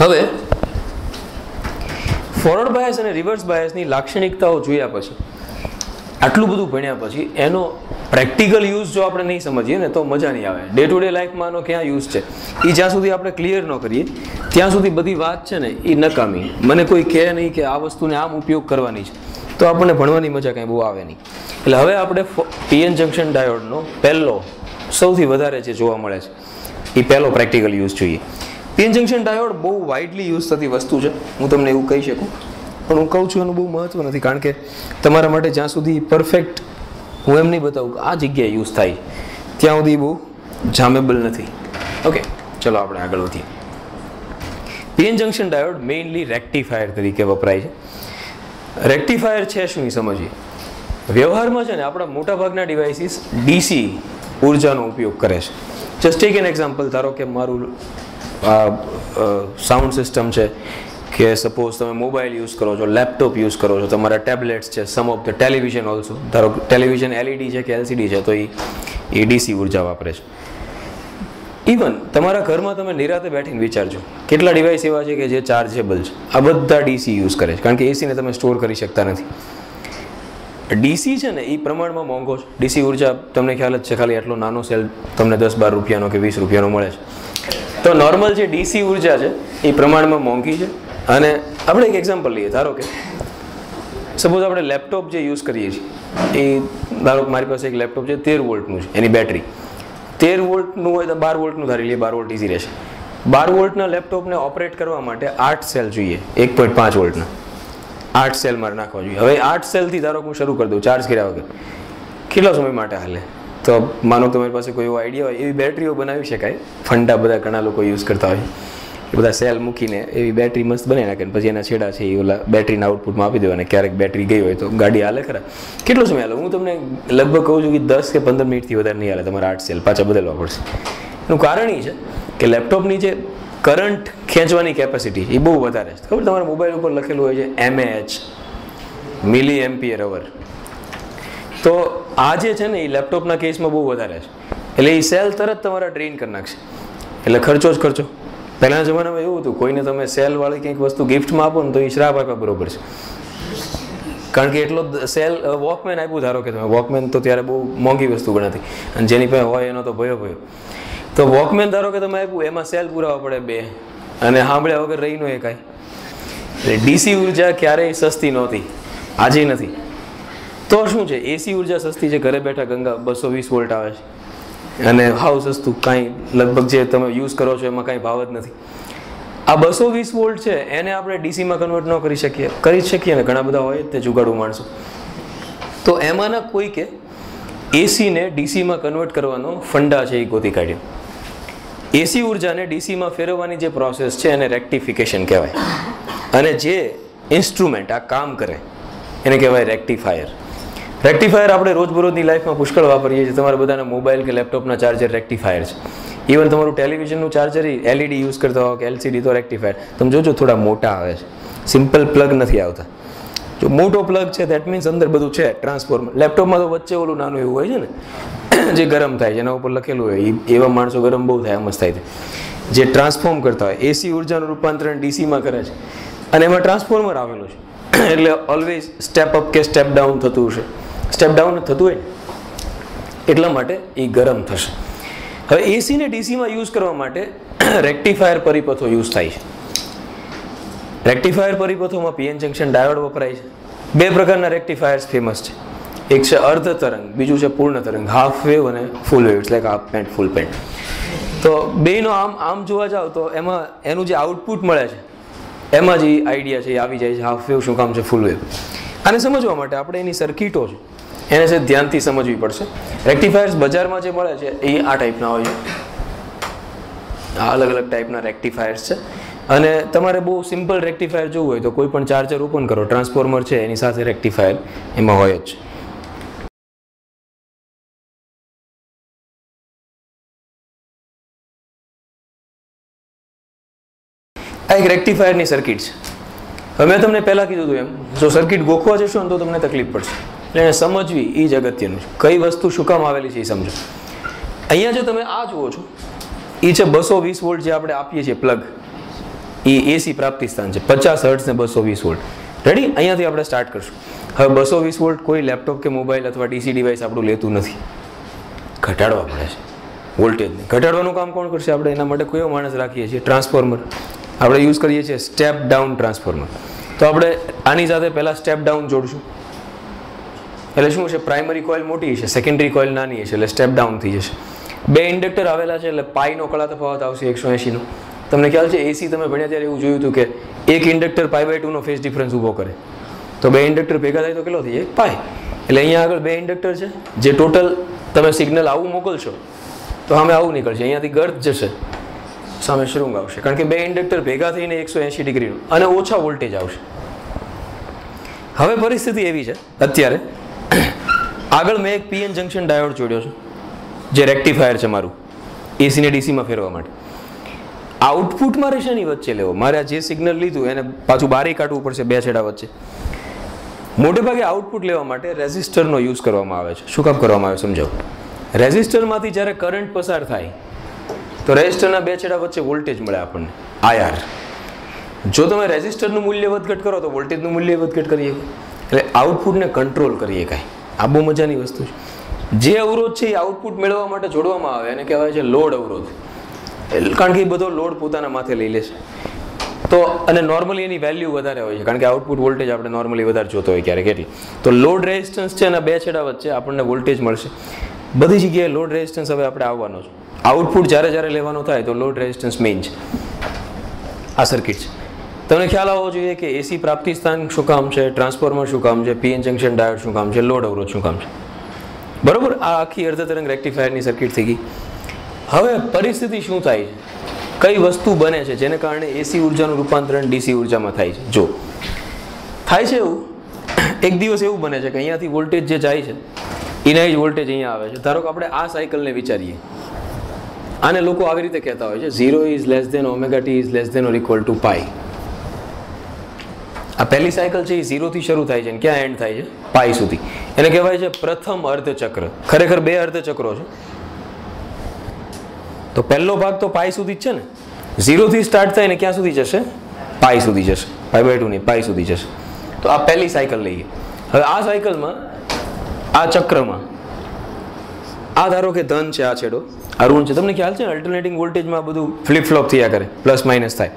હવે forward bias અને reverse બાયસની લાક્ષણિકતાઓ જોયા પછી, આટલું બધું ભણ્યા પછી, એનો પ્રેક્ટિકલ યુઝ જો આપણે નહીં સમજીએ ને, તો મજા નહીં આવે. ડે ટુ ડે લાઈફમાં આનો ક્યાં યુઝ છે? એ જ્યાં સુધી આપણે ક્લિયર ન કરીએ, ત્યાં સુધી બધી વાત છે ને એ નકામી. મને કોઈ કહે નહીં કે આ વસ્તુને આમ ઉપયોગ કરવાની છે. તો આપણને ભણવાની મજા કાંઈ બહુ આવે નહીં. એટલે હવે આપણે પીએન જંકશન ડાયોડનો પહેલો, સૌથી વધારે જે જોવા મળે છે એ પહેલો પ્રેક્ટિકલ યુઝ જોઈએ. પીએન જંકશન ડાયોડ બહુ વાઇડલી યુઝ થતી વસ્તુ છે. હું તમને એવું કહી શકું. પણ હું કહું છું એનું બહુ મહત્વ નથી, કારણ કે તમારા માટે જ્યાં સુધી પરફેક્ટ હું એમ નહીં બતાવું કે આ જગ્યાએ યુઝ થાય. ત્યાં સુધી બહુ જામેબલ નથી. ઓકે ચલો આપણે આગળ વધીએ. PN junction diode mainly rectifier તરીકે વપરાય છે. રેક્ટિફાયર છે શું એ સમજીએ? વ્યવહારમાં છે ને આપણા મોટાભાગના ડિવાઇસીસ ડીસી ઉર્જાનો ઉપયોગ કરે છે. જસ્ટ ટેક એન એક્ઝામ્પલ ધારો કે મારું સાઉન્ડ સિસ્ટમ છે કે સપોઝ તમે મોબાઈલ યુઝ કરો છો લેપટોપ યુઝ કરો છો, તમારા ટેબ્લેટ્સ છે some of the television also ધારો ટેલિવિઝન એલઈડી છે કે એલસીડી છે, તો એ એ ડીસી ઊર્જા વાપરે છે. ઇવન તમારા ઘરમાં તમે નિરાતે બેઠીને વિચારજો, કેટલા ડિવાઇસ એવા છે કે જે ચાર્જેબલ છે? આ બધા ડીસી યુઝ કરે છે, કારણ કે એસીને તમે સ્ટોર કરી શકતા નથી. ડીસી છે ને એ પ્રમાણમાં મોંઘો છે. ડીસી ઊર્જા, તમને ખ્યાલ જ છે, ખાલી આટલો નાનો સેલ તમને દસ બાર રૂપિયાનો કે વીસ રૂપિયાનો મળે છે. તો નોર્મલ જે ડીસી ઊર્જા છે, એ પ્રમાણમાં મોંઘી છે. અને આપણે એક એક્ઝામ્પલ લઈએ. ધારો કે સપોઝ આપણે લેપટોપ જે યુઝ કરીએ છીએ, એ ધારો મારી પાસે એક લેપટોપ છે, તેર વોલ્ટનું છે, એની બેટરી તેર વોલ્ટનું હોય તો બાર વોલ્ટનું ધારી લઈએ, બાર વોલ્ટ ઇઝી રહેશે. બાર વોલ્ટના લેપટોપને ઓપરેટ કરવા માટે આઠ સેલ જોઈએ, એક પોઈન્ટ પાંચ વોલ્ટના આઠ સેલ મારે નાખવા જોઈએ. હવે આઠ સેલથી ધારો હું શરૂ કરી દઉં, ચાર્જ કર્યા વગર. કેટલા સમય માટે હાલે? તો માનો તમારી પાસે કોઈ એવો આઈડિયા હોય, એવી બેટરીઓ બનાવી શકાય. ફંડા બધા ઘણા લોકો યુઝ કરતા હોય. એ બધા સેલ મૂકીને એવી બેટરી મસ્ત બનાવી નાખે પછી એના છેડા છે એ ઓલા બેટરીના આઉટપુટમાં આપી દેવાના. ક્યારેક બેટરી ગઈ હોય તો ગાડી હાલે ખરા. કેટલો સમય હાલે? હું તમને લગભગ કહું છું કે દસ કે પંદર મિનિટથી વધારે નહીં હાલે તમારે આઠ સેલ પાછા બદલવા પડશે. એનું કારણ એ છે કે લેપટોપની જે કરંટ ખેંચવાની કેપેસિટી એ બહુ વધારે છે. ખબર તમારા મોબાઈલ ઉપર લખેલું હોય છે એમએએચ મિલી એમ્પિયર અવર તો આ જે છે ને, એ લેપટોપના કેસમાં બહુ વધારે છે. એટલે એ સેલ તરત તમારા ડ્રેઇન કરી નાખશે. એટલે ખર્ચો જ ખર્ચો. પહેલાંના જમાનામાં એવું હતું, કોઈને તમે સેલવાળી કંઈક વસ્તુ ગિફ્ટમાં આપો ને તો એ શ્રાપ આપવા બરોબર છે. કારણ કે એટલો સેલ વોકમેન આપ્યું ધારો કે તમે. વોકમેન તો ત્યારે બહુ મોંઘી વસ્તુ ગણાતી. અને જેની પાસે હોય એનો તો ભયો ભયો. તો વોકમેન ધારો કે તમે આપ્યું, એમાં સેલ પુરાવા પડે બે. અને સાંભળ્યા વગર રહી ન એકાય એટલે ડીસી ઊર્જા ક્યારેય સસ્તી નહોતી. આજે નથી. તો શું છે? એસી ઊર્જા સસ્તી છે, ઘરે બેઠા ગંગા બસો વીસ વોલ્ટ આવે છે. અને હાવ સસ્તું, કાંઈ લગભગ જે તમે યુઝ કરો છો એમાં કાંઈ ભાવ જ નથી. આ બસો વીસ વોલ્ટ છે, એને આપણે ડીસીમાં કન્વર્ટ ન કરી શકીએ. કરી શકીએ ને, ઘણા બધા હોય તે જુગાડું માણસો. તો એમાંના કોઈ કે એસીને ડીસીમાં કન્વર્ટ કરવાનો ફંડા છે એ ગોતી કાઢ્યો. એસી ઉર્જાને ડીસીમાં ફેરવવાની જે પ્રોસેસ છે, એને રેક્ટિફિકેશન કહેવાય. અને જે ઇન્સ્ટ્રુમેન્ટ આ કામ કરે, એને કહેવાય રેક્ટિફાયર રેક્ટિફાયર આપણે રોજબરોજની લાઈફમાં પુષ્કળ વાપરીએ છીએ. તમારા બધાના મોબાઈલ કે લેપટોપના ચાર્જર રેક્ટિફાયર છે. ઇવન તમારું ટેલિવિઝનનું ચાર્જર એલઈડી યુઝ કરતા હો કે એલસીડી તો રેક્ટિફાયર તમે જોજો, થોડા મોટા આવે છે. સિમ્પલ પ્લગ નથી આવતા. જો મોટો પ્લગ છે દેટ મીન્સ અંદર બધું છે ટ્રાન્સફોર્મર લેપટોપમાં તો વચ્ચે ઓલું નાનું એવું હોય છે ને, જે ગરમ થાય, જેના ઉપર લખેલું હોય એવા માણસો ગરમ બહુ થાય મસ્ત થાય છે. જે ટ્રાન્સફોર્મ કરતા હોય એસી ઉર્જાનું રૂપાંતરણ ડીસીમાં કરે છે. અને એમાં ટ્રાન્સફોર્મર આવેલું છે. એટલે ઓલવેઝ સ્ટેપ અપ કે સ્ટેપ ડાઉન થતું હશે. સ્ટેપ ડાઉન થતું હોય એટલા માટે એ ગરમ થશે. હવે એસીને ડીસીમાં યુઝ કરવા માટે રેક્ટિફાયર પરિપથો યુઝ થાય છે. રેક્ટિફાયર પરિપથોમાં પીએન જંકશન ડાયોડ વપરાય છે. બે પ્રકારના રેક્ટિફાયર્સ ફેમસ છે. એક છે અર્ધ તરંગ, બીજું છે પૂર્ણ તરંગ હાફ વેવ અને ફૂલ વેવ એટલે હાફ પેન્ટ ફૂલ પેન્ટ તો બેનો આમ આમ જોવા જાવ તો એમાં, એનું જે આઉટપુટ મળે છે, એમાં જે આઈડિયા છે એ આવી જાય છે હાફ વેવ શું કામ છે ફૂલ વેવ આને સમજવા માટે આપણે એની સર્કિટો છે. એને છે ધ્યાનથી સમજવી પડશે. રેક્ટિફાયર્સ બજારમાં જે મળે છે, એ આ ટાઈપના હોય છે. અલગ અલગ ટાઈપના રેક્ટિફાયર્સ છે. અને તમારે બહુ સિમ્પલ રેક્ટિફાયર જોવું હોય તો કોઈ પણ ચાર્જર ઓપન કરો. ટ્રાન્સફોર્મર છે, એની સાથે રેક્ટિફાયર એમાં હોય જ. આ એક રેક્ટિફાયરની સર્કિટ છે. હવે મેં તમને પહેલાં કીધું હતું એમ, જો સર્કિટ ગોખવા જશો ને તો તમને તકલીફ પડશે. એટલે સમજવી એ જ અગત્યનું છે. કઈ વસ્તુ શું કામ આવેલી છે એ સમજો. અહીંયા જે તમે આ જુઓ છો એ છે બસો વીસ વોલ્ટ જે આપણે આપીએ છીએ પ્લગ એ એસી પ્રાપ્તિ સ્થાન છે. પચાસ હર્ટ્સ ને બસો વીસ વોલ્ટ. રેડી અહીંયાથી આપણે સ્ટાર્ટ કરશું. હવે બસો વીસ વોલ્ટ કોઈ લેપટોપ કે મોબાઈલ અથવા ડીસી ડિવાઇસ આપણું લેતું નથી. ઘટાડવા પડે છે. વોલ્ટેજને ઘટાડવાનું કામ કોણ કરશે? આપણે એના માટે કયો માણસ રાખીએ છીએ. ટ્રાન્સફોર્મર આપણે યુઝ કરીએ છીએ સ્ટેપ ડાઉન ટ્રાન્સફોર્મર તો આપણે આની સાથે પહેલાં સ્ટેપ ડાઉન જોડશું. એટલે શું છે? પ્રાઇમરી કોઇલ મોટી છે સેકન્ડરી કોઇલ નાની છે, એટલે સ્ટેપ ડાઉન થઈ જશે. બે ઇન્ડક્ટર આવેલા છે, એટલે પાઈનો કળા તફાવત આવશે એકસો એંશીનો. તમને ખ્યાલ છે એસી તમે ભણ્યા ત્યારે એવું જોયું હતું કે એક ઇન્ડક્ટર પાઈ બાય ટુનો ફેસ ડિફરન્સ ઊભો કરે. તો બે ઇન્ડક્ટર ભેગા થાય તો કેટલો થઈ જાય? પાય. એટલે અહીંયા આગળ બે ઇન્ડક્ટર છે, જે ટોટલ તમે સિગ્નલ આવું મોકલશો, તો સામે આવું નીકળશે. અહીંયાથી ગર્ત જશે. સામે શૃંગ આવશે. કારણ કે બે ઇન્ડક્ટર ભેગા થઈને એકસો એંશી ડિગ્રીનું. અને ઓછા વોલ્ટેજ આવશે. હવે પરિસ્થિતિ એવી છે, અત્યારે આગળ મેં એક પીએન જંકશન ડાયોડ જોડ્યો છે, જે રેક્ટિફાયર છે મારું, એસીને ડીસીમાં ફેરવા માટે. આઉટપુટમાં રહેશે ની વચ્ચે લેવો. મારે આ જે સિગ્નલ લીધું, એને પાછું બારી કાઢવું પડશે, બે છેડા વચ્ચે. મોટે ભાગે આઉટપુટ લેવા માટે રેઝિસ્ટરનો યુઝ કરવામાં આવે છે. શું કામ કરવામાં આવે સમજાવું? રેઝિસ્ટરમાંથી જ્યારે કરંટ પસાર થાય, તો રેઝિસ્ટરના બે છેડા વચ્ચે વોલ્ટેજ મળે આપણને. આયાર જો તમે રેઝિસ્ટરનું મૂલ્ય વધઘટ કરો, તો વોલ્ટેજનું મૂલ્ય વધઘટ કરીએ. એટલે આઉટપુટને કંટ્રોલ કરીએ કાંઈ. આ બહુ મજાની વસ્તુ છે. જે અવરોધ છે એ આઉટપુટ મેળવવા માટે જોડવામાં આવે, એને કહેવાય છે લોડ અવરોધ. કારણ કે એ બધો લોડ પોતાના માથે લઈ લે છે. તો અને નોર્મલી એની વેલ્યુ વધારે હોય છે, કારણ કે આઉટપુટ વોલ્ટેજ આપણે નોર્મલી વધારે જોતો હોય ક્યારેક, એટલે. તો લોડ રેઝિસ્ટન્સ છે અને બે છેડા વચ્ચે આપણને વોલ્ટેજ મળશે. બધી જગ્યાએ લોડ રેઝિસ્ટન્સ હવે આપણે આવવાનો છે. આઉટપુટ જ્યારે જ્યારે લેવાનો થાય તો લોડ રેઝિસ્ટન્સ મેઇન છે. આ સર્કિટ છે. તમને ખ્યાલ આવવો જોઈએ કે એસી પ્રાપ્તિ સ્થાન શું કામ છે? ટ્રાન્સફોર્મર શું કામ છે? પીએન જંકશન ડાયોડ શું કામ છે? લોડ અવરોધ શું કામ છે? બરોબર? આ આખી અર્ધતરંગ રેક્ટિફાયરની સર્કિટ થઈ ગઈ. હવે પરિસ્થિતિ શું થાય છે? કઈ વસ્તુ બને છે જેને કારણે એસી ઉર્જાનું રૂપાંતરણ ડીસી ઉર્જામાં થાય છે? જો થાય છે એવું? એક દિવસ એવું બને છે કે અહીંયાથી વોલ્ટેજ જે જાય છે, એના જ વોલ્ટેજ અહીંયા આવે છે. ધારો કે આપણે આ સાયકલને વિચારીએ. આને લોકો આવી રીતે કહેતા હોય છે zero is less than omega T is less than or equal to pi આ પહેલી સાયકલ છે એ ઝીરોથી શરૂ થાય છે ક્યાં એન્ડ થાય છે? પાઈ સુધી. એને કહેવાય છે પ્રથમ અર્ધચક્ર. ખરેખર બે અર્ધચક્રો છે. તો પહેલો ભાગ તો પાઈ સુધી જ છે ને? ઝીરોથી સ્ટાર્ટ થાય ને ક્યાં સુધી જશે? પાઈ સુધી જશે. પાઈ બાય ટુ નહીં પાઈ સુધી જશે. તો આ પહેલી સાયકલ લઈએ. હવે આ સાયકલમાં, આ ચક્રમાં, આ ધારો કે ધન છે આ છેડો, આ ઋણ છે. તમને ખ્યાલ છે અલ્ટરનેટિંગ વોલ્ટેજમાં બધું ફ્લિપ ફ્લોપ થયા કરે પ્લસ માઇનસ થાય.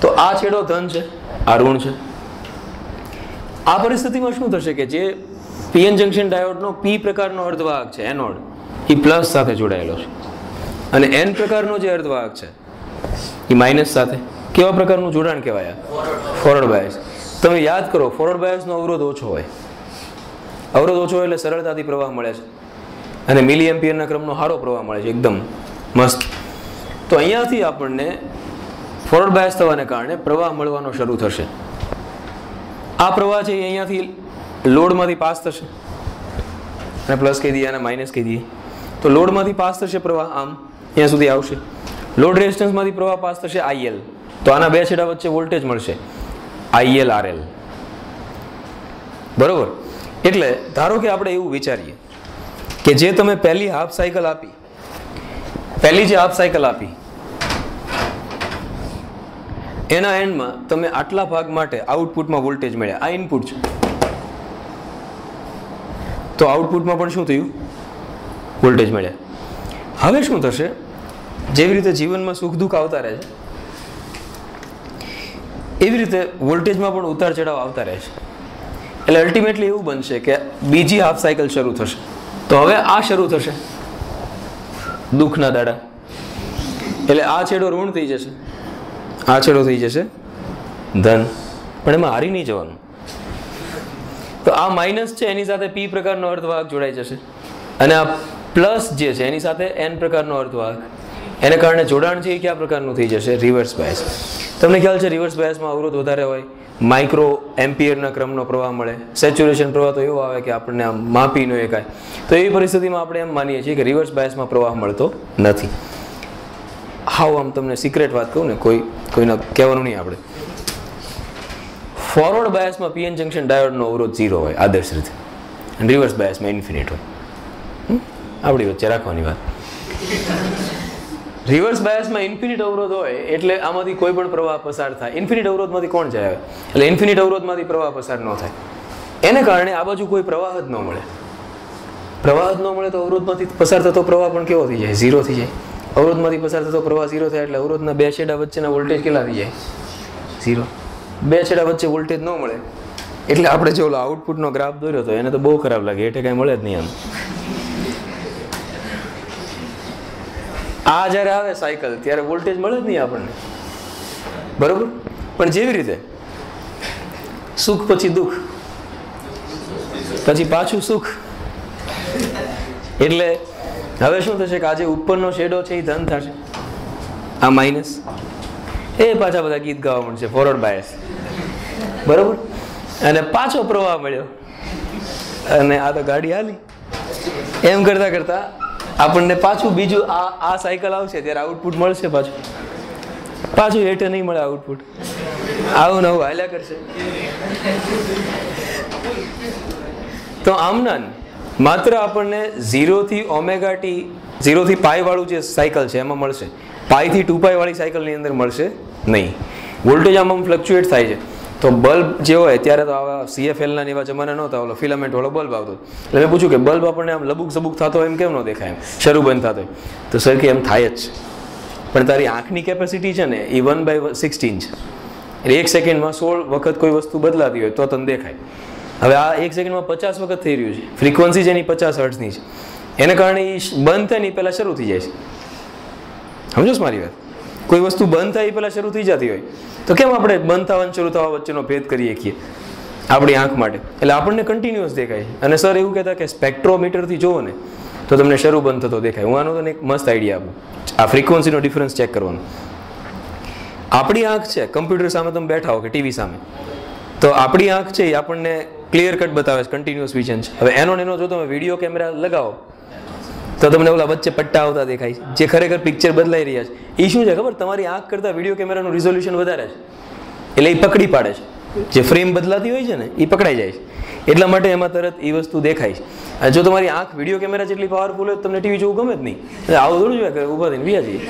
તો આ છેડો ધન છે, આ ઋણ છે. આ પરિસ્થિતિમાં શું થશે કે જે પીએન જંકશન ડાયોડનો પી પ્રકારનો અર્ધવાહક છે, એનોડ, એ પ્લસ સાથે જોડાયેલો છે. અને એન પ્રકારનો જે અર્ધવાહક છે, એ માઇનસ સાથે કેવા પ્રકારનું જોડાણ કહેવાય? ફોરવર્ડ બાયસ તમે યાદ કરો ફોરવર્ડ બાયસનો અવરોધ ઓછો હોય. અવરોધ ઓછો હોય એટલે સરળતાથી પ્રવાહ મળે છે. અને મિલી એમ્પિયરના ક્રમનો સારો પ્રવાહ મળે છે, એકદમ મસ્ત. તો અહીંયાથી આપણને ફોરવર્ડ બાયસ થવાને કારણે પ્રવાહ મળવાનો શરૂ થશે. આ પ્રવાહ છે એ અહીંયાથી લોડમાંથી પાસ થશે. અને પ્લસ કહી દઈએ અને માઇનસ કહી દઈએ. તો લોડમાંથી પાસ થશે પ્રવાહ, આમ ત્યાં સુધી આવશે. લોડ રેઝિસ્ટન્સમાંથી પ્રવાહ પાસ થશે આઈએલ તો આના બે છેડા વચ્ચે વોલ્ટેજ મળશે. આઈએલ આરએલ બરોબર? એટલે ધારો કે આપણે એવું વિચારીએ કે જે તમે પહેલી હાફ સાયકલ આપી, પહેલી જે હાફ સાયકલ આપી એના એન્ડમાં તમે આટલા ભાગ માટે આઉટપુટમાં વોલ્ટેજ મળ્યા. આ ઇનપુટ છે. તો આઉટપુટમાં પણ શું થયું? વોલ્ટેજ મળ્યા. હવે શું થશે? જેવી રીતે જીવનમાં સુખ દુઃખ આવતા રહે છે, એવી રીતે વોલ્ટેજમાં પણ ઉતાર ચઢાવ આવતા રહે છે. એટલે અલ્ટિમેટલી એવું બનશે કે બીજી હાફ સાયકલ શરૂ થશે. તો હવે આ શરૂ થશે. દુઃખના દાડા. એટલે આ છેડો ઋણ થઈ જશે. આ થઈ જશે? ધન પણ એમાં હારી નહીં જવાનું. તો આ માઇનસ છે, એની સાથે પી પ્રકારનો અર્ધવાહક જોડાઈ જશે. અને આ પ્લસ જે છે, એની સાથે એન પ્રકારનો અર્ધવાહક એને કારણે જોડાણ છે એ કયા પ્રકારનું થઈ જશે? રિવર્સ બાયસ તમને ખ્યાલ છે રિવર્સ બાયસમાં અવરોધ વધારે હોય માઇક્રો એમ્પિયરના ક્રમનો પ્રવાહ મળે. સેચ્યુરેશન પ્રવાહ તો એવો આવે કે આપણને આમ માપી ન એકાય તો એવી પરિસ્થિતિમાં આપણે એમ માનીએ છીએ કે રિવર્સ બાયસમાં પ્રવાહ મળતો નથી. હાવ આમ તમને સિક્રેટ વાત કહું ને, કોઈ, કોઈને કહેવાનું નહીં આપણે. ફોરવર્ડ બાયસમાં પીએન જંકશન ડાયોડનો અવરોધ ઝીરો હોય, આદર્શ રીતે. અને રિવર્સ બાયસમાં ઇન્ફિનિટ હોય? આપણી વચ્ચે રાખવાની વાત. રિવર્સ બાયસમાં ઇન્ફિનિટ અવરોધ હોય, એટલે આમાંથી કોઈ પણ પ્રવાહ પસાર થાય. ઇન્ફિનિટ અવરોધમાંથી કોણ જાય? એટલે ઇન્ફિનિટ અવરોધમાંથી પ્રવાહ પસાર ન થાય. એને કારણે આ બાજુ કોઈ પ્રવાહ જ ન મળે. પ્રવાહ જ ન મળે તો અવરોધમાંથી પસાર થતો પ્રવાહ પણ કેવો થઈ જાય? ઝીરો થઈ જાય. અવરોધમાંથી પસાર થતો પ્રવાહ ઝીરો થાય એટલે અવરોધના બે છેડા વચ્ચેના વોલ્ટેજ કેટલા થઈ જાય? ઝીરો. બે છેડા વચ્ચે વોલ્ટેજ ન મળે. એટલે આપણે જે આઉટપુટનો ગ્રાફ દોર્યો હતો એને તો બહુ ખરાબ લાગે એટલે કાંઈ મળે જ નહીં આમ. આ જ્યારે આવે સાયકલ ત્યારે વોલ્ટેજ મળે જ નહીં આપણને. બરોબર? પણ જેવી રીતે? સુખ પછી દુઃખ. પછી પાછું સુખ. એટલે હવે શું થશે કે આજે ઉપરનો શેડો છે એ ધન થશે. આ માઇનસ એ પાછા બધા ગીત ગાવા મળશે ફોરવર્ડ બાયસ બરોબર? અને પાછો પ્રવાહ મળ્યો. અને આ તો ગાડી હાલી. એમ કરતા કરતા આપણને પાછું બીજું આ આ સાયકલ આવશે ત્યારે આઉટપુટ મળશે પાછું. પાછું હેઠે નહીં મળે આઉટપુટ આવું નવું હાલ્યા કરશે. તો આમના માત્ર આપણને ઝીરોથી ઓમેગા ટી ઝીરોથી પાઈવાળું જે સાયકલ છે, એમાં મળશે. પાઈથી ટુ પાઈવાળી સાયકલની અંદર મળશે નહીં. વોલ્ટેજ આમ ફ્લક્ચ્યુએટ થાય છે. તો બલ્બ જે હોય ત્યારે તો આવા સીએફએલના એવા જમાના નહોતા, ઓલો ફિલામેન્ટ વાળો બલ્બ આવતો. એટલે મેં પૂછ્યું કે બલ્બ આપણને આમ લબુક સબુક થતો એમ કેમ ન દેખાય એમ? શરૂ બંધ થતો તો સર કે એમ થાય જ છે. પણ તારી આંખની કેપેસિટી છે ને, એ વન બાય સિક્સટીન છે. એટલે એક સેકન્ડમાં સોળ વખત કોઈ વસ્તુ બદલાતી હોય તો તને દેખાય. હવે આ એક સેકન્ડમાં પચાસ વખત થઈ રહ્યું છે. ફ્રીક્વન્સી જેની પચાસ હર્ટ્સની છે. એને કારણે એ બંધ થાય ને એ પહેલાં શરૂ થઈ જાય છે. સમજો મારી વાત? કોઈ વસ્તુ બંધ થાય એ પહેલાં શરૂ થઈ જતી હોય. તો કેમ આપણે બંધ થવાનું શરૂ થવા વચ્ચેનો ભેદ કરીએ છીએ? આપણી આંખ માટે. એટલે આપણને કન્ટિન્યુઅસ દેખાય છે. અને સર એવું કહેતા કે સ્પેક્ટ્રોમીટરથી જુઓ ને, તો તમને શરૂ બંધ થતો દેખાય. હું આનો તને એક મસ્ત આઈડિયા આપું. આ ફ્રીક્વન્સીનો ડિફરન્સ ચેક કરવાનો. આપણી આંખ છે કમ્પ્યુટર સામે તમે બેઠા હો કે ટીવી સામે, તો આપણી આંખ છે એ આપણને ક્લિયર કટ બતાવે છે કન્ટિન્યુઅસ વિઝન છે. હવે એનો એનો જો તમે વીડિયો કેમેરા લગાવો, તો તમને ઓલા વચ્ચે પટ્ટા આવતા દેખાય છે. જે ખરેખર પિક્ચર બદલાઈ રહ્યા છે. એ શું છે ખબર? તમારી આંખ કરતાં વીડિયો કેમેરાનું રિઝોલ્યુશન વધારે છે. એટલે એ પકડી પાડે છે. જે ફ્રેમ બદલાતી હોય છે ને એ પકડાઈ જાય છે. એટલા માટે એમાં તરત એ વસ્તુ દેખાય છે. અને જો તમારી આંખ વીડિયો કેમેરા જેટલી પાવરફુલ હોય તમને ટીવી જોવું ગમે જ નહીં. આવું થોડું જોયા કે ઊભા થઈને જઈએ.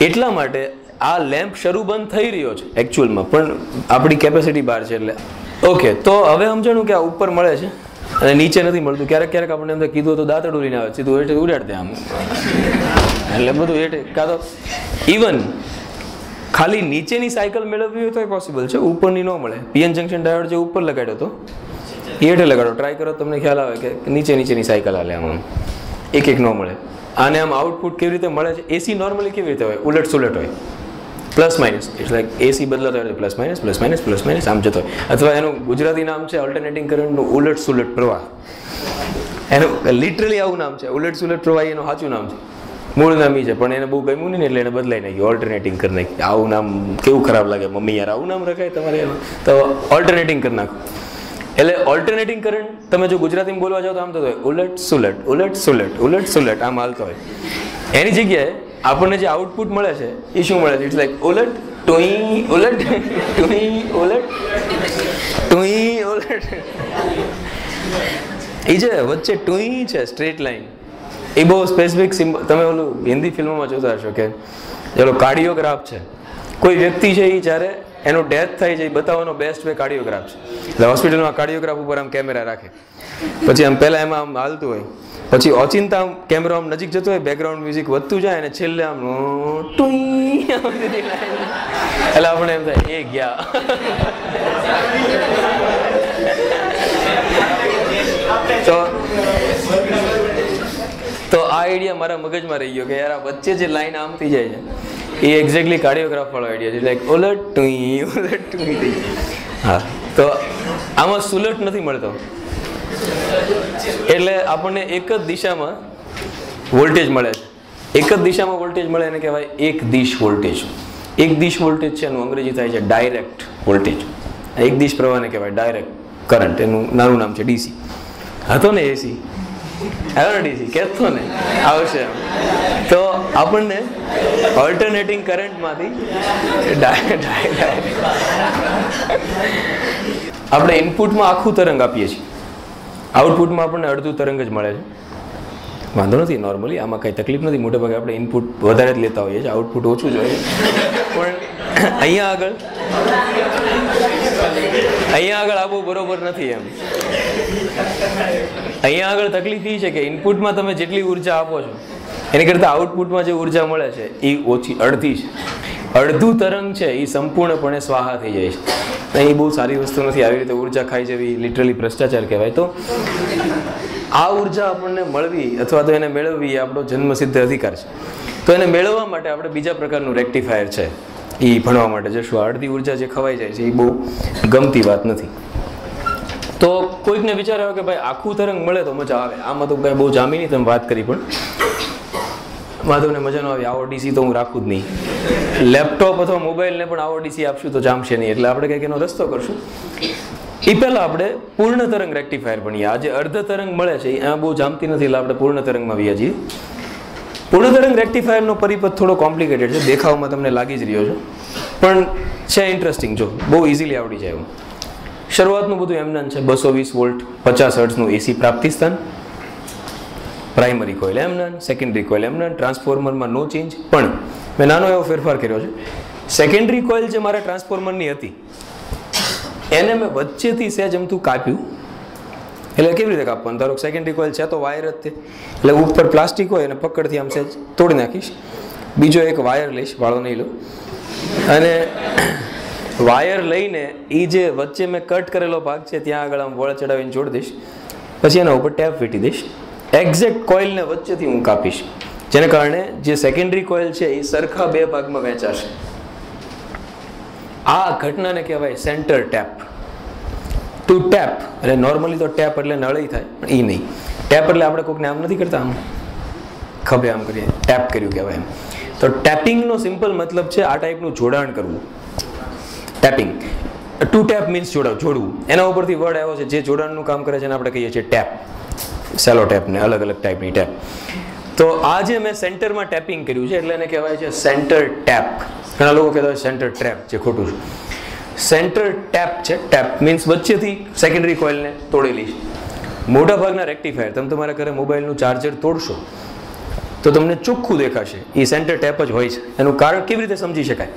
એટલા માટે આ લેમ્પ શરૂ બંધ થઈ રહ્યો છે એકચ્યુઅલમાં પણ આપણી કેપેસિટી બહાર છે એટલે ઓકે તો હવે સમજણું કે આ ઉપર મળે છે અને નીચે નથી મળતું. ક્યારેક ક્યારેક આપણને એમ કીધું તો દાંતડ ઉડીને આવે. સીધું એટલે ઉડાડતે આમ. એટલે બધું હેઠે. કાં તો ઇવન ખાલી નીચેની સાયકલ મેળવવી હોય તો એ પોસિબલ છે, ઉપરની ન મળે. પીએન જંકશન ડાયોડ જે ઉપર લગાડ્યો હતો એ હેઠે લગાડો. ટ્રાય કરો, તમને ખ્યાલ આવે કે નીચે નીચેની સાયકલ હાલે આમ એક એક ન મળે. આને આમ આઉટપુટ કેવી રીતે મળે છે? એસી નોર્મલી કેવી રીતે હોય? ઉલટ સુલટ હોય. Plus minus it's like AC બદલાતો હોય plus minus plus minus plus minus આમ જતો હોય. અથવા એનું ગુજરાતી નામ છે ઓલ્ટરનેટિંગ કરંટનું ઉલટ સુલટ પ્રવાહ. એનું લિટરલી આવું નામ છે. ઉલટ સુલટ પ્રવાહ એનું સાચું નામ છે. મૂળ નામ છે. પણ એને બહુ ગમ્યું નહીં એટલે એને બદલાઈ નાખ્યું. ઓલ્ટરનેટિંગ કરી નાખ્યું. આવું નામ કેવું ખરાબ લાગે? મમ્મી યાર, આવું નામ રખાય તમારે તો ઓલ્ટરનેટિંગ કરી નાખો. એટલે ઓલ્ટરનેટિંગ કરંટ તમે જો ગુજરાતીમાં બોલવા જાઓ તો આમ થતો હોય. ઉલટ સુલટ ઉલટ સુલટ ઉલટ સુલટ આમ હાલતો હોય. એની જગ્યાએ આપણને જે આઉટપુટ મળે છે, એ શું મળે છે? ઇટ્સ લાઈક ઓલટ ટોઈ ઓલટ ટોઈ ઓલટ ટોઈ ઓલટ એ છે વચ્ચે ટોઈ છે સ્ટ્રેટ લાઈન એ બહુ સ્પેસિફિક સિમ્બલ તમે ઓલું હિન્દી ફિલ્મોમાં જોતા હશો કે ચલો કાર્ડિયોગ્રાફ છે. કોઈ વ્યક્તિ છે એ જ્યારે એનું ડેથ થાય છે એ બતાવવાનો બેસ્ટ વે કાર્ડિયોગ્રાફ છે. એટલે હોસ્પિટલમાં કાર્ડિયોગ્રાફ ઉપર આમ કેમેરા રાખે. પછી આમ પહેલાં એમાં આમ હાલતું હોય. પછી ઓચિંતા કેમેરો આમ નજીક જતો હોય બેકગ્રાઉન્ડ મ્યુઝિક વધતું જાય અને છેલ્લે આમ. એટલે આપણે એમ થાય, એ ગયા. તો તો આ આઈડિયા મારા મગજમાં રહી ગયો કે યાર આ વચ્ચે જે લાઈન આમ થઈ જાય છે, એ એક્ઝેક્ટલી કાર્ડિયોગ્રાફ વાળો આઈડિયા છે. લાઈક ઓલટ ટુઈ ઓલટ ટુઈ થઈ હા, તો આમાં સુલટ નથી મળતો. એટલે આપણને એક જ દિશામાં વોલ્ટેજ મળે છે. એક જ દિશામાં વોલ્ટેજ મળે એને કહેવાય એક દિશ વોલ્ટેજ. એક દિશ વોલ્ટેજ છે એનું અંગ્રેજી થાય છે ડાયરેક્ટ વોલ્ટેજ. એક દિશ પ્રવાહને કહેવાય ડાયરેક્ટ કરંટ એનું નાનું નામ છે ડીસી હતો ને એસી આવ્યો ડીસી કહેતો ને. આવશે. તો આપણને ઓલ્ટરનેટિંગ કરંટમાંથી આપણે ઇનપુટમાં આખું તરંગ આપીએ છીએ. આઉટપુટમાં આપણને અડધું તરંગ જ મળે છે. વાંધો નથી નોર્મલી આમાં કંઈ તકલીફ નથી. મોટે ભાગે આપણે ઇનપુટ વધારે જ લેતા હોઈએ છીએ. આઉટપુટ ઓછું જોઈએ પણ અહીંયા આગળ અહીંયા આગળ આવવું બરોબર નથી એમ. અહીંયા આગળ તકલીફ એ છે કે ઇનપુટમાં તમે જેટલી ઊર્જા આપો છો, એની કરતાં આઉટપુટમાં જે ઊર્જા મળે છે એ ઓછી અડધી છે. અડધું તરંગ છે એ સંપૂર્ણપણે સ્વાહા થઈ જાય છે. એ બહુ સારી વસ્તુ નથી, આવી રીતે ઊર્જા ખાઈ જવી લિટરલી ભ્રષ્ટાચાર કહેવાય. તો આ ઊર્જા આપણને મળવી અથવા તો એને મેળવવી એ આપણો જન્મસિદ્ધ અધિકાર છે. તો એને મેળવવા માટે આપણે બીજા પ્રકારનું રેક્ટિફાયર છે. એ ભણવા માટે જશું અડધી ઊર્જા જે ખવાઈ જાય છે એ બહુ ગમતી વાત નથી. તો કોઈકને વિચાર આવ્યો કે ભાઈ આખું તરંગ મળે તો મજા આવે. આમાં તો કાંઈ બહુ જામી નહીં તમે વાત કરી પણ. માધવને મજા ન આવી આવો ડીસી તો હું રાખું જ નહીં. લેપટોપ અથવા મોબાઈલને પણ આવો ડીસી આપશું તો જામશે નહીં. એટલે આપણે કંઈક એનો રસ્તો કરશું. એ પહેલાં આપણે પૂર્ણ તરંગ રેક્ટિફાયર ભણીએ આજે અર્ધ તરંગ મળે છે. એ આ બહુ જામતી નથી, એટલે આપણે પૂર્ણ તરંગમાં વ્યા છીએ. પૂર્ણ તરંગ રેક્ટિફાયરનો પરિપથ થોડો કોમ્પ્લિકેટેડ છે. દેખાવમાં તમને લાગી જ રહ્યો છે. પણ છે ઇન્ટરેસ્ટિંગ જો. બહુ ઇઝીલી આવડી જાય એવું શરૂઆતનું બધું એમનાન છે. બસો વીસ વોલ્ટ, પચાસ હર્ટ્સનું એસી પ્રાપ્તિ સ્થાન. પ્રાઇમરી કોઇલ એમનાન સેકન્ડરી કોઇલ એમનાન ટ્રાન્સફોર્મરમાં નો ચેન્જ પણ મેં નાનો એવો ફેરફાર કર્યો છે. સેકન્ડરી કોઇલ જે મારા ટ્રાન્સફોર્મરની હતી, એને મેં વચ્ચેથી સહેજ અમથું કાપ્યું. એટલે કેવી રીતે કાપવાનું? ધારો સેકન્ડરી કોઇલ છે તો વાયર જ તે એટલે ઉપર પ્લાસ્ટિક હોય અને પકડથી આમ સહેજ તોડી નાખીશ. બીજો એક વાયર લઈશ, વાળો નહીં લો. અને વાયર લઈને એ જે વચ્ચે મેં કટ કરેલો ભાગ છે, ત્યાં આગળ આમ વળ ચડાવીને જોડી દઈશ. પછી એના ઉપર ટેપ વીટી દઈશ. એક્ઝેક્ટ કોઇલને વચ્ચેથી હું કાપીશ. જેને કારણે જે સેકન્ડરી કોઇલ છે એ સરખા બે ભાગમાં વહેંચાશે. આ ઘટનાને કહેવાય સેન્ટર ટેપ ટુ ટેપ એટલે નોર્મલી તો ટેપ એટલે નળી થાય, પણ એ નહીં. ટેપ એટલે આપણે કોઈકને આમ નથી કરતા આમ? ખભે આમ કરીએ. ટેપ કર્યું કહેવાય એમ. તો ટેપિંગનો સિમ્પલ મતલબ છે આ ટાઈપનું જોડાણ કરવું. ટેપિંગ ટુ ટેપ મીન્સ જોડાવ, જોડવું. એના ઉપરથી વર્ડ આવ્યો છે, જે જોડાણનું કામ કરે છે એને આપણે કહીએ છીએ ટેપ સેલો ટેપને અલગ અલગ ટાઈપની ટેપ તો આજે મેં સેન્ટરમાં ટેપિંગ કર્યું છે, એટલે એને કહેવાય છે સેન્ટર ટેપ ઘણા લોકો કહેતા હોય સેન્ટર ટ્રેપ જે ખોટું છે. સેન્ટર ટેપ છે ટેપ મીન્સ વચ્ચેથી સેકન્ડરી કોઇલને તોડેલી છે. મોટા ભાગના રેક્ટિફાયર તમે તમારા ઘરે મોબાઈલનું ચાર્જર તોડશો, તો તમને ચોખ્ખું દેખાશે. એ સેન્ટર ટેપ જ હોય છે. એનું કારણ કેવી રીતે સમજી શકાય?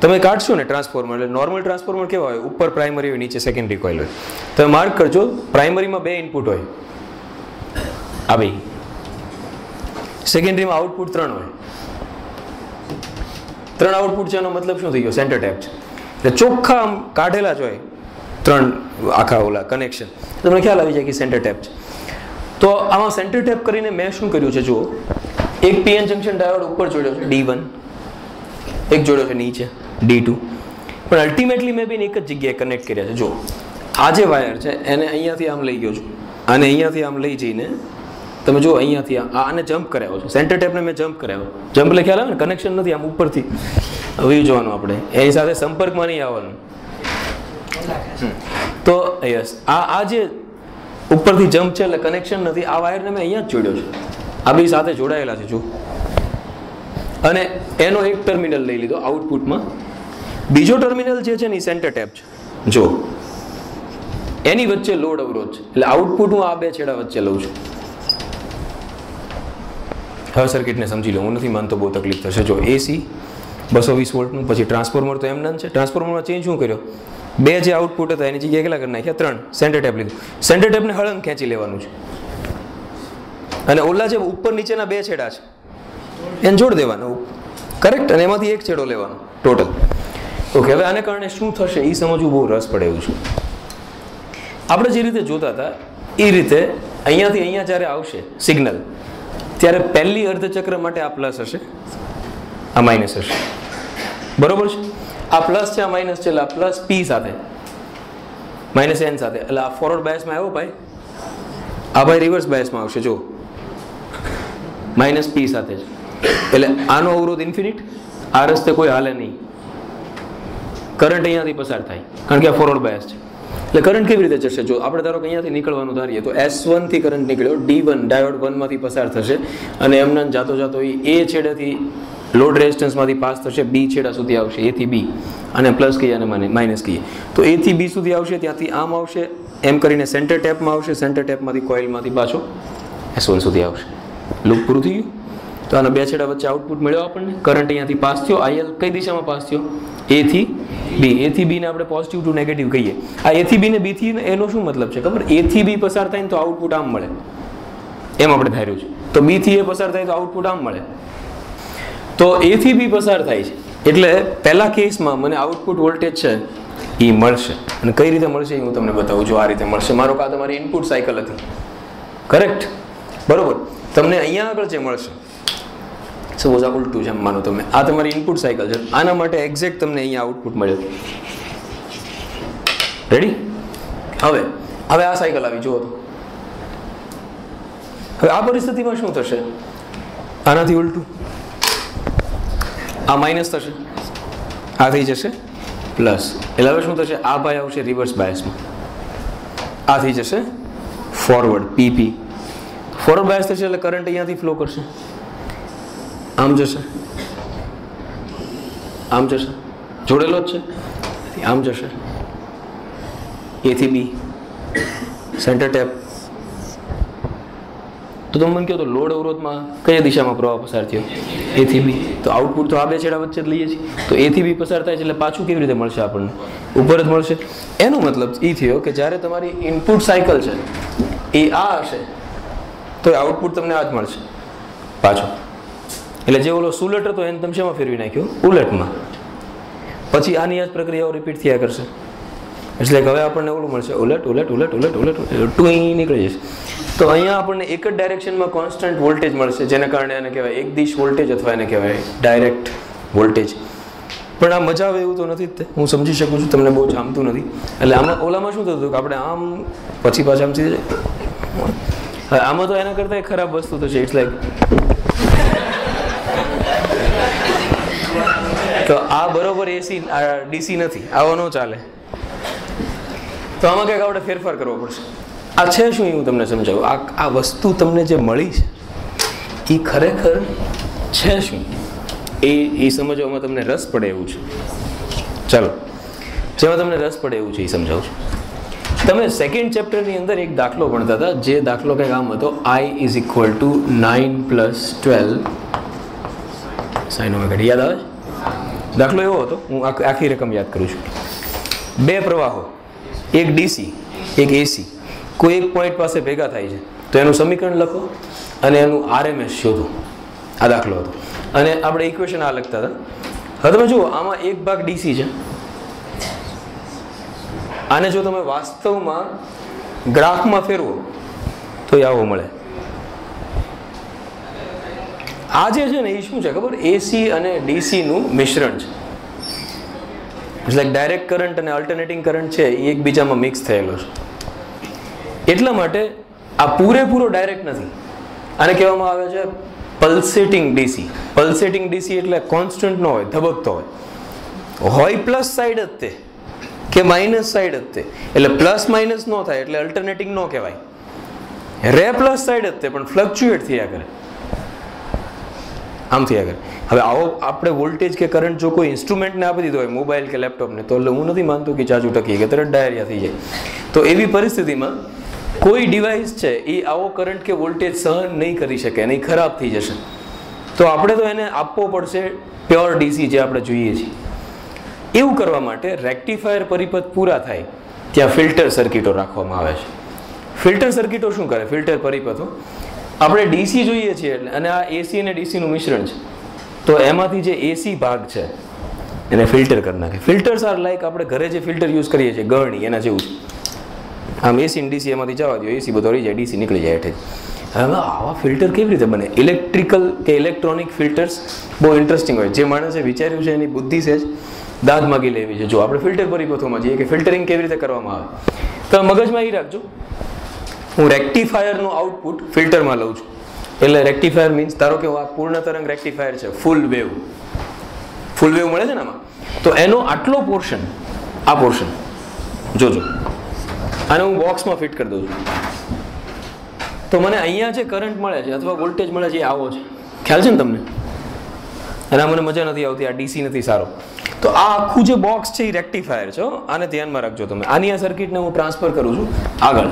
તમે કાઢશો ને ટ્રાન્સફોર્મર એટલે નોર્મલ ટ્રાન્સફોર્મર કેવા હોય? ઉપર પ્રાઇમરી હોય, નીચે સેકન્ડરી કોઇલ હોય. તમે માર્ક કરજો પ્રાઇમરીમાં બે ઇનપુટ હોય. આ ભાઈ સેકન્ડરીમાં આઉટપુટ ત્રણ હોય. ત્રણ આઉટપુટ છે એનો મતલબ શું થઈ ગયો? સેન્ટર ટેપ છે. એટલે ચોખ્ખા આમ કાઢેલા જ હોય ત્રણ આખા ઓલા કનેક્શન તમને ખ્યાલ આવી જાય કે સેન્ટર ટેપ છે. તો આમાં સેન્ટર ટેપ કરીને મેં શું કર્યું છે, જુઓ. એક પીએન જંકશન ડાયોડ ઉપર જોડ્યો છે ડી વન એક જોડ્યો છે, નીચે. D two. પણ અલ્ટિમેટલી મેં બી એક જ જગ્યાએ કનેક્ટ કર્યા છે. જો આ જે વાયર છે, એને અહીંયાથી આમ લઈ ગયો છું. અને અહીંયાથી આમ લઈ જઈને તમે જો અહીંયાથી આ આને જમ્પ કરાવ્યો છે. સેન્ટર ટેપને મેં જમ્પ કરાવ્યો. જમ્પ એટલે ખ્યાલ આવે ને? કનેક્શન નથી આમ ઉપરથી. વ્યૂ જોવાનું આપણે. એની સાથે સંપર્કમાં નહીં આવવાનું. તો યસ આ આ જે ઉપરથી જમ્પ છે એટલે કનેક્શન નથી. આ વાયરને મેં અહીંયા જ જોડ્યો છે. આ બી સાથે જોડાયેલા છે જો અને એનો એક ટર્મિનલ લઈ લીધો આઉટપુટમાં બીજો ટર્મિનલ જે છે ને, એ સેન્ટર ટેપ છે. જો. એની વચ્ચે લોડ અવરોધ છે. એટલે આઉટપુટ હું આ બે છેડા વચ્ચે લઉં છું. હવે સર્કિટને સમજી લો. હું નથી માનતો બહુ તકલીફ થશે. જો એસી બસો વીસ વોલ્ટનું પછી ટ્રાન્સફોર્મર તો એમ છે. ટ્રાન્સફોર્મરમાં ચેન્જ શું કર્યો? બે જે આઉટપુટ હતા, એની જગ્યાએ કેટલા કરી નાખ્યા? ત્રણ. સેન્ટર ટેપ લીધું. સેન્ટર ટેપને હળંગ ખેંચી લેવાનું છે. અને ઓલા જે ઉપર નીચેના બે છેડા છે, એને જોડ દેવાનો. કરેક્ટ અને એમાંથી એક છેડો લેવાનો. ટોટલ ઓકે હવે આને કારણે શું થશે? એ સમજવું બહુ રસ પડે એવું છે. આપણે જે રીતે જોતા હતા એ રીતે અહીંયાથી અહીંયા જ્યારે આવશે સિગ્નલ, ત્યારે પહેલી અર્ધચક્ર માટે આ પ્લસ હશે, આ માઇનસ હશે. બરોબર છે? આ પ્લસ છે, આ માઇનસ છે, એટલે આ પ્લસ પી સાથે, માઇનસ એન સાથે. એટલે આ ફોરવર્ડ બાયસમાં આવ્યો ભાઈ? આ ભાઈ રિવર્સ બાયસમાં આવશે, જો. માઇનસ પી સાથે એટલે આનો અવરોધ ઇન્ફિનિટ આ રસ્તે કોઈ હાલે નહીં. કરંટ અહીંયાથી પસાર થાય, કારણ કે આ ફોરવર્ડ બાયસ છે. એટલે કરંટ કેવી રીતે જશે? જો આપણે ધારો કે અહીંયાથી નીકળવાનું ધારીએ, તો એસ વનથી કરંટ નીકળ્યો ડી વન ડાયોડ વનમાંથી પસાર થશે, અને એમને જાતો જાતો એ એ છેડેથી લોડ રેઝિસ્ટન્સમાંથી પાસ થશે બી છેડા સુધી આવશે એથી બી અને પ્લસ કહીએ અને માઇનસ કહીએ. તો એથી બી સુધી આવશે, ત્યાંથી આમ આવશે, એમ કરીને સેન્ટર ટેપમાં આવશે સેન્ટર ટેપમાંથી કોઇલમાંથી પાછો એસ વન સુધી આવશે. લૂપ પૂરું થઈ ગયું? તો આના બે છેડા વચ્ચે આઉટપુટ મળ્યો આપણને. કરંટ અહીંયાથી પાસ થયો. આઈએલ કઈ દિશામાં પાસ થયો? એ થી બી એ થી બી ને આપણે પોઝિટિવ ટુ નેગેટિવ કહીએ. આ એ થી બી ને બી થી એનો શું મતલબ છે? ખબર? એ થી બી પસાર થાય ને તો આઉટપુટ આમ મળે. એમ આપણે ધાર્યું છે. તો બી થી એ પસાર થાય તો આઉટપુટ આમ મળે. તો એ થી બી પસાર થાય છે. એટલે પહેલા કેસમાં મને આઉટપુટ વોલ્ટેજ છે એ મળશે. અને કઈ રીતે મળશે એ હું તમને બતાવું છું. આ રીતે મળશે. મારો કા તમારી ઇનપુટ સાયકલ હતી. કરેક્ટ બરોબર. તમને અહીંયા આગળ જે મળશે સપોઝ આ ઉલટું છે માનો તમે આ તમારી ઇનપુટ સાયકલ છે. આના માટે એક્ઝેક્ટ તમને અહીંયા આઉટપુટ મળ્યું રેડી હવે હવે આ સાયકલ આવી, જુઓ તો. હવે આ પરિસ્થિતિમાં શું થશે? આનાથી ઉલટું. આ માઇનસ થશે. આ થઈ જશે. પ્લસ એટલે હવે શું થશે? આ ભાઈ આવશે રિવર્સ બાયસમાં આ થઈ જશે ફોરવર્ડ પીપી ફોરવર્ડ બાયસ થશે એટલે કરંટ અહીંયાથી ફ્લો કરશે. આમ જશે. આમ જશે. જોડેલો જ છે? આમ જશે. એથી બી સેન્ટર ટેપ તો તમે મને કહો તો લોડ અવરોધમાં કયા દિશામાં પ્રવાહ પસાર થયો? એથી બી તો આઉટપુટ તો આ બે છેડા વચ્ચે જ લઈએ છીએ. તો એથી બી પસાર થાય છે એટલે પાછું કેવી રીતે મળશે આપણને? ઉપર જ મળશે. એનો મતલબ એ થયો કે જ્યારે તમારી ઇનપુટ સાયકલ છે એ આ હશે તો આઉટપુટ તમને આ જ મળશે. પાછું. એટલે જે ઓલો સુલટ હતો એને તમે શેમાં ફેરવી નાખ્યો? ઉલટમાં. પછી આની આ જ પ્રક્રિયાઓ રિપીટ થયા કરશે. એટલે હવે આપણને ઓલું મળશે, ઉલટ ઉલટ ઉલટ ઉલટ ઉલટ ટુઈ નીકળી જશે. તો અહીંયા આપણને એક જ ડાયરેક્શનમાં કોન્સ્ટન્ટ વોલ્ટેજ મળશે, જેના કારણે એને કહેવાય એક દિશ વોલ્ટેજ અથવા એને કહેવાય ડાયરેક્ટ વોલ્ટેજ પણ આ મજા આવે એવું તો નથી જ હું સમજી શકું છું, તમને બહુ જામતું નથી. એટલે આમાં ઓલામાં શું થતું કે આપણે આમ પછી પાછા આમ સીધે આમાં તો એના કરતાં ખરાબ વસ્તુ તો છે. ઇટ્સ લાઈક તો આ બરોબર એસી ડીસી નથી, આવો ન ચાલે. તો આમાં કંઈક આપણે ફેરફાર કરવો પડશે. આ છે શું એ હું તમને સમજાવું? આ આ વસ્તુ તમને જે મળી છે, એ ખરેખર છે શું? એ એ સમજવામાં તમને રસ પડે એવું છે. ચાલો, જેમાં તમને રસ પડે એવું છે એ સમજાવું છું. તમે સેકન્ડ ચેપ્ટરની અંદર એક દાખલો ભણતા હતા, જે દાખલો કંઈક આમ હતો I is equal to nine plus twelve sine omega યાદ આવે? છે દાખલો એવો હતો, હું આખ- રકમ યાદ કરું છું. બે પ્રવાહો, એક ડીસી, એક એસી. કોઈ એક પોઈન્ટ પાસે ભેગા થાય છે, તો એનું સમીકરણ લખો અને એનું આરએમએસ શોધો. આ દાખલો હતો. અને આપણે ઇક્વેશન આ લખતા હતા. હવે તમે જુઓ, આમાં એક ભાગ ડીસી છે. આને જો તમે વાસ્તવમાં ગ્રાફમાં ફેરવો, તો એ આવો મળે. આ જે છે ને એ શું છે ખબર? એસી અને ડીસીનું મિશ્રણ છે. એટલે ડાયરેક્ટ કરંટ અને અલ્ટરનેટિંગ કરંટ છે, એ એકબીજામાં મિક્સ થયેલો છે. એટલા માટે આ પૂરેપૂરો ડાયરેક્ટ નથી. આને કહેવામાં આવે છે પલ્સેટિંગ ડીસી પલ્સેટિંગ ડીસી એટલે કોન્સ્ટન્ટ ન હોય, ધબકતો હોય. હોય પ્લસ સાઈડ જ તે, કે માઇનસ સાઈડ જ તે. એટલે પ્લસ માઇનસ ન થાય, એટલે અલ્ટરનેટિંગ ન કહેવાય. રે પ્લસ સાઈડ જ તે, પણ ફ્લક્ચ્યુએટ થયા કરે. આમ આગળ. હવે આવો આપણે વોલ્ટેજ કે કરંટ જો કોઈ ઇન્સ્ટ્રુમેન્ટને આપી દીધો હોય મોબાઈલ કે લેપટોપને તો એટલે હું નથી માનતો કે ચાચુ ટકી, કે તરત ડાયરિયા થઈ જાય. તો એવી પરિસ્થિતિમાં કોઈ ડિવાઇસ છે, એ આવો કરંટ કે વોલ્ટેજ સહન નહીં કરી શકે નહીં ખરાબ થઈ જશે. તો આપણે તો એને આપવો પડશે પ્યોર ડીસી જે આપણે જોઈએ છીએ. એવું કરવા માટે રેક્ટિફાયર પરિપથ પૂરા થાય, ત્યાં ફિલ્ટર સર્કિટો રાખવામાં આવે છે. ફિલ્ટર સર્કિટો શું કરે? ફિલ્ટર પરિપથો આપણે ડીસી જોઈએ છીએ એટલે, અને આ એસી અને ડીસીનું મિશ્રણ છે. તો એમાંથી જે એસી ભાગ છે, એને ફિલ્ટર કરી નાખે ફિલ્ટર્સ આર લાઈક આપણે ઘરે જે ફિલ્ટર યુઝ કરીએ છીએ, ગરણી, એના જેવું છે. આમ એસી ને ડીસી એમાંથી જવા દો એસી બધો રહી જાય ડીસી નીકળી જાય એટલે હવે આવા ફિલ્ટર કેવી રીતે બને? ઇલેક્ટ્રિકલ કે ઇલેક્ટ્રોનિક ફિલ્ટર્સ બહુ ઇન્ટરેસ્ટિંગ હોય. જે માણસે વિચાર્યું છે એની બુદ્ધિ છે જ દાદ માગી લેવી છે. જો આપણે ફિલ્ટર પરિપથોમાં જઈએ કે ફિલ્ટરિંગ કેવી રીતે કરવામાં આવે? તો મગજમાં એ રાખજો. હું રેક્ટિફાયરનું આઉટપુટ ફિલ્ટરમાં લઉં છું. એટલે રેક્ટિફાયર મીન્સ ધારો કે આ પૂર્ણ તરંગ રેક્ટિફાયર છે ફૂલ વેવ ફૂલ વેવ મળે છે ને આમાં? તો એનો આટલો પોર્શન આ પોર્શન જોજો. આને હું બોક્સમાં ફિટ કરી દઉં છું. તો મને અહીંયા જે કરંટ મળે છે અથવા વોલ્ટેજ મળે છે એ આવો છે. ખ્યાલ છે ને તમને? અને આ મને મજા નથી આવતી, આ ડીસી નથી, સારો. તો આ આખું જે બોક્સ છે એ રેક્ટિફાયર છે. આને ધ્યાનમાં રાખજો તમે. આની આ સર્કિટને હું ટ્રાન્સફર કરું છું. આગળ.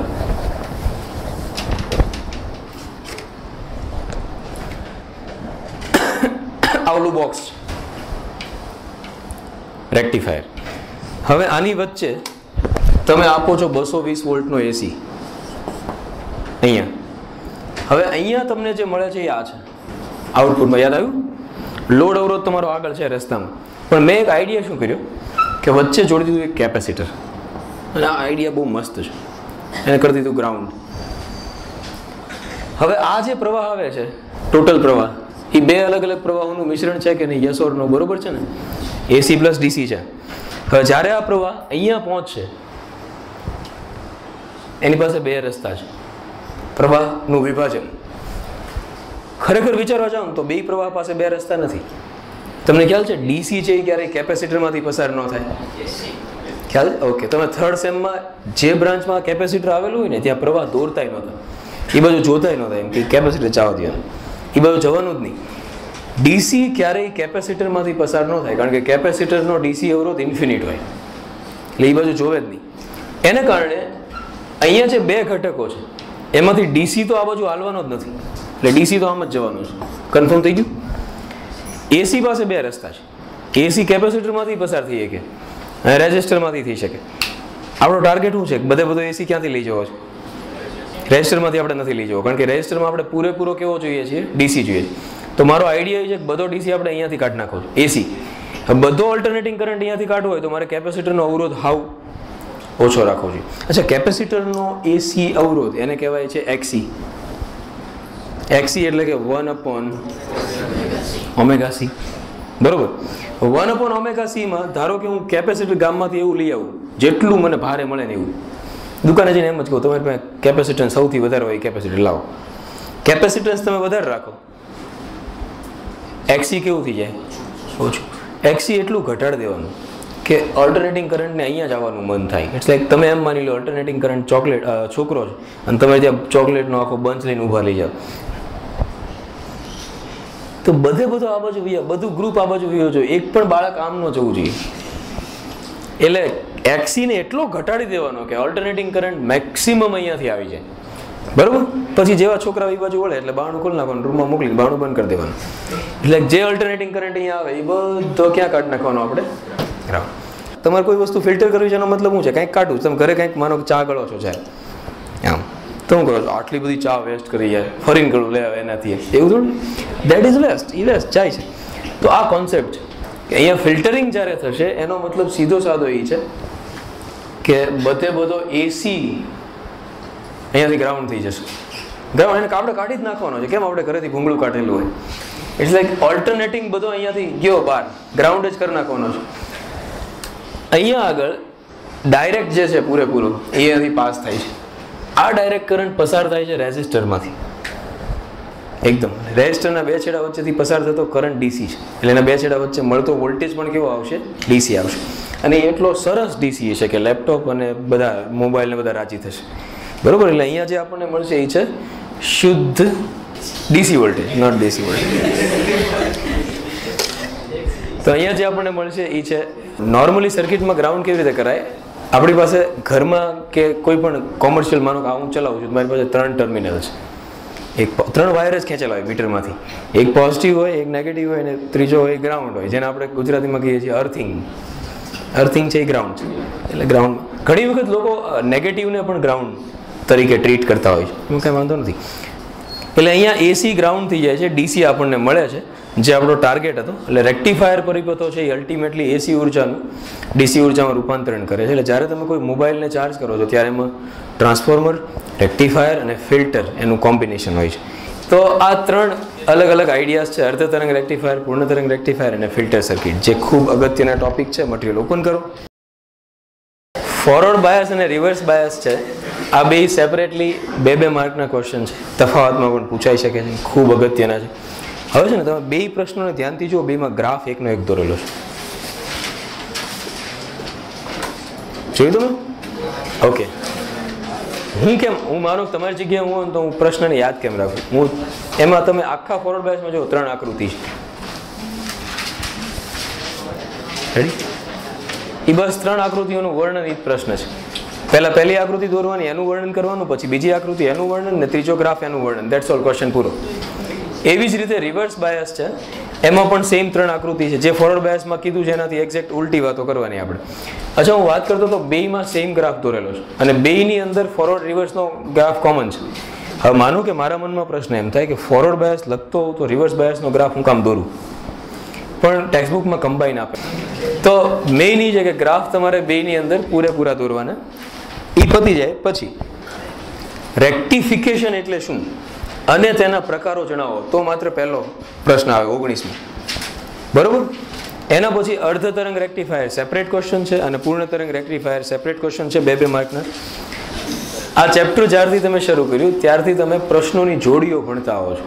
બોક્સ રેક્ટિફાયર હવે આની વચ્ચે તમે આપો છો બસો વીસ વોલ્ટનો એસી અહીંયા. હવે અહીંયા તમને જે મળે છે એ આ છે. આઉટપુટમાં યાદ આવ્યું? લોડ અવરોધ તમારો આગળ છે રસ્તામાં. પણ મેં એક આઈડિયા શું કર્યો? કે વચ્ચે જોડી દીધું એક કેપેસિટર અને આ આઈડિયા બહુ મસ્ત છે. એને કરી દીધું ગ્રાઉન્ડ હવે આ જે પ્રવાહ આવે છે ટોટલ પ્રવાહ એ બે અલગ અલગ પ્રવાહોનું મિશ્રણ છે કે નહીં? યસ ઓર નો બરોબર છે ને? એસી પ્લસ ડીસી છે. હવે જ્યારે આ પ્રવાહ અહીંયા પહોંચશે, એની પાસે બે રસ્તા છે. પ્રવાહનું વિભાજન. ખરેખર વિચારવા જાઓ તો બે પ્રવાહ પાસે બે રસ્તા નથી. તમને ખ્યાલ છે? ડીસી છે એ ક્યારેય કેપેસિટરમાંથી પસાર ન થાય? ખ્યાલ? ઓકે તમે થર્ડ સેમમાં જે બ્રાન્ચમાં કેપેસિટર આવેલું હોય ને, ત્યાં પ્રવાહ દોરતાય નહોતા એ બાજુ જોતાય નહોતા એમ કે કેપેસિટર ચાવા દે. એ બાજુ જવાનું જ નહીં. ડીસી ક્યારેય કેપેસિટરમાંથી પસાર ન થાય, કારણ કે કેપેસિટરનો ડીસી અવરોધ ઇન્ફિનિટ હોય. એટલે એ બાજુ જોવે જ નહીં. એને કારણે અહીંયા જે બે ઘટકો છે, એમાંથી ડીસી તો આ બાજુ હાલવાનો જ નથી. એટલે ડીસી તો આમ જ જવાનું છે. કન્ફર્મ થઈ ગયું? એસી પાસે બે રસ્તા છે. એસી કેપેસિટરમાંથી પસાર થઈ શકે રેજિસ્ટરમાંથી થઈ શકે. આપણો ટાર્ગેટ શું છે? બધે બધો એસી ક્યાંથી લઈ જવો છે? રેજિસ્ટરમાંથી આપણે નથી લઈ જવો. કારણ કે રેજિસ્ટરમાં આપણે પૂરેપૂરો કેવો જોઈએ છીએ ડીસી જોઈએ તો મારો આઈડિયા એ છે કે બધો ડીસી આપણે અહીંયાથી કાઢી નાખો એસી બધો ઓલ્ટરનેટિંગ કરંટ અહીંયાથી કાઢવો હોય તો મારે કેપેસિટરનો અવરોધ હાવ ઓછો રાખવો જોઈએ. અચ્છા કેપેસિટરનો એસી અવરોધ એને કહેવાય છે એક્સી એક્સી એટલે કે વન અપોન ઓમેગા સી બરોબર? વન અપોન ઓમેગા સીમાં ધારો કે હું કેપેસિટર ગામમાંથી એવું લઈ આવું, જેટલું મને ભારે મળે ને એવું. દુકાને જઈને એમ જ કહું, તમારી પાસે કેપેસિટન્સ સૌથી વધારે હોય કેપેસિટી લાવો. કેપેસિટન્સ તમે વધારે રાખો. એક્સી કેવું થઈ જાય? ઓછું. એક્સી એટલું ઘટાડી દેવાનું કે ઓલ્ટરનેટિંગ કરંટને અહીંયા જ આવવાનું મન થાય. એટલે તમે એમ માની લો ઓલ્ટરનેટિંગ કરંટ ચોકલેટ છોકરો છે, અને તમે ત્યાં ચોકલેટનો આખો બંચ લઈને ઊભા લઈ જાઓ. તો બધે બધો આ બાજુ બધું ગ્રુપ આ બાજુ જોઈએ એક પણ બાળક આમ ન જવું જોઈએ. એટલે એક્સીને એટલો ઘટાડી દેવાનો કે ઓલ્ટરનેટિંગ કરંટ મેક્સિમમ અહીંયાથી આવી જાય. બરોબર? પછી જેવા છોકરા એ બાજુ વળે એટલે બાણું ખોલી નાખવાનું રૂમમાં મોકલીને બાણું બંધ કરી દેવાનું. એટલે જે ઓલ્ટરનેટિંગ કરંટ અહીંયા આવે એ બધો ક્યાં કાઢી નાખવાનો આપણે? તમારે કોઈ વસ્તુ ફિલ્ટર કરવી છે એનો મતલબ શું છે? કંઈક કાઢવું. તમે ઘરે કંઈક માનો ચા ગળો છો જ્યારે. આમ. તો શું કરો છો આટલી બધી ચા વેસ્ટ કરી જાય ફરીને ગળું લે આવે એનાથી. એવું થોડું? દેટ ઇઝ વેસ્ટ એ વેસ્ટ જાય છે. તો આ કોન્સેપ્ટ છે. કે અહીંયા ફિલ્ટરિંગ જ્યારે થશે એનો મતલબ સીધો સાદો એ છે. કે બધે બધો એસી અહીંયાથી ગ્રાઉન્ડ થઈ જશે. ગ્રાઉન્ડ એને આપણે કાઢી જ નાખવાનો છે. કેમ આપણે ઘરેથી ભૂંગળું કાઢેલું હોય? એટલે ઓલ્ટરનેટિંગ બધો અહીંયાથી ગયો બહાર. ગ્રાઉન્ડ જ કરી નાખવાનો છે. અહીંયા આગળ ડાયરેક્ટ જે છે પૂરેપૂરો, અહીંયાથી પાસ થાય છે. આ ડાયરેક્ટ કરંટ પસાર થાય છે રેઝિસ્ટરમાંથી. એકદમ. રેઝિસ્ટરના બે છેડા વચ્ચેથી પસાર થતો કરંટ ડીસી છે. એટલે એના બે છેડા વચ્ચે મળતો વોલ્ટેજ પણ કેવો આવશે? ડીસી આવશે. અને એટલો સરસ ડીસી છે કે લેપટોપ અને બધા મોબાઈલને બધા રાજી થશે. બરોબર? એટલે અહીંયા જે આપણને મળશે એ છે શુદ્ધ DC voltage not DC voltage તો અહીંયા જે આપણને મળશે એ છે નોર્મલી સર્કિટમાં ગ્રાઉન્ડ કેવી રીતે કરાય? આપણી પાસે ઘરમાં કે કોઈ પણ કોમર્શિયલ માનો કે હું ચલાવું છું મારી પાસે ત્રણ ટર્મિનલ છે. એક ત્રણ વાયર જ ખેંચેલા હોય મીટરમાંથી. એક પોઝિટિવ હોય, એક નેગેટિવ હોય અને ત્રીજો હોય ગ્રાઉન્ડ હોય, જેને આપણે ગુજરાતીમાં કહીએ છીએ અર્થિંગ અર્થિંગ છે એ ગ્રાઉન્ડ છે. એટલે ગ્રાઉન્ડ ઘણી વખત લોકો નેગેટિવને પણ ગ્રાઉન્ડ તરીકે ટ્રીટ કરતા હોય છે. એમાં કંઈ વાંધો નથી. એટલે અહીંયા એસી ગ્રાઉન્ડ થઈ જાય છે ડીસી આપણને મળે છે, જે આપણો ટાર્ગેટ હતો. એટલે રેક્ટિફાયર પરિપથો છે એ અલ્ટિમેટલી એસી ઉર્જાનું ડીસી ઉર્જામાં રૂપાંતરણ કરે છે. એટલે જ્યારે તમે કોઈ મોબાઈલને ચાર્જ કરો છો, ત્યારે એમાં ટ્રાન્સફોર્મર રેક્ટિફાયર અને ફિલ્ટર એનું કોમ્બિનેશન હોય છે. તો આ ત્રણ અલગ અલગ આઈડિયાઝ છે. અર્ધ તરંગ રેક્ટિફાયર પૂર્ણ તરંગ રેક્ટિફાયર અને ફિલ્ટર સર્કિટ જે ખૂબ અગત્યના ટોપિક છે. મટીરિયલ ઓપન કરો. ફોરવર્ડ બાયસ અને રિવર્સ બાયસ છે. આ બે સેપરેટલી બે બે માર્કના ક્વેશ્ચન છે. તફાવતમાં પણ પૂછાઈ શકે છે. ખૂબ અગત્યના છે. હવે છે ને, તમે બે પ્રશ્નોને ધ્યાનથી જુઓ. બેમાં ગ્રાફ એકનો એક દોરેલો છે. જોયું તમે? ઓકે હું કેમ? હું મારું તમારી જગ્યાએ હું તો હું પ્રશ્નને યાદ કેમ રાખું? હું એમાં તમે આખા ફોરવર્ડ બાયસમાં જો ત્રણ આકૃતિ છે. એ બસ ત્રણ આકૃતિઓનું વર્ણન એ પ્રશ્ન છે. પહેલા પહેલી આકૃતિ દોરવાની, એનું વર્ણન કરવાનું, પછી બીજી આકૃતિ એનું વર્ણન, ને ત્રીજો ગ્રાફ એનું વર્ણન. દેટ્સ ઓલ ક્વેશ્ચન પૂરો. એવી જ રીતે રિવર્સ બાયસ છે. એમાં પણ સેમ ત્રણ આકૃતિ છે. જે ફોરવર્ડ બાયસમાં કીધું છે એનાથી એક્ઝેક્ટ ઉલટી વાતો કરવાની આપણે. અચ્છા, હું વાત કરતો તો બેયમાં સેમ ગ્રાફ દોરેલો છે. અને બેયની અંદર ફોરવર્ડ રિવર્સનો ગ્રાફ કોમન છે. હવે માનું કે મારા મનમાં પ્રશ્ન એમ થાય કે ફોરવર્ડ બાયસ લખતો હોઉં તો રિવર્સ બાયસનો ગ્રાફ હું કામ દોરું? પણ ટેક્સ્ટબુકમાં કમ્બાઈન આપે. તો મેઇન એ છે કે ગ્રાફ તમારે બેયની અંદર પૂરેપૂરા દોરવાના. એ પતી જાય પછી. રેક્ટિફિકેશન એટલે શું? અને તેના પ્રકારો જણાવો. તો માત્ર પહેલો પ્રશ્ન આવે, ઓગણીસમાં. બરોબર? એના પછી અર્ધ તરંગ રેક્ટિફાયર સેપરેટ ક્વેશ્ચન છે અને પૂર્ણ તરંગ રેક્ટિફાયર સેપરેટ ક્વેશ્ચન છે. બે બે માર્કના આ ચેપ્ટર જ્યારથી તમે શરૂ કર્યું, ત્યારથી તમે પ્રશ્નોની જોડીઓ ભણતા આવો છો.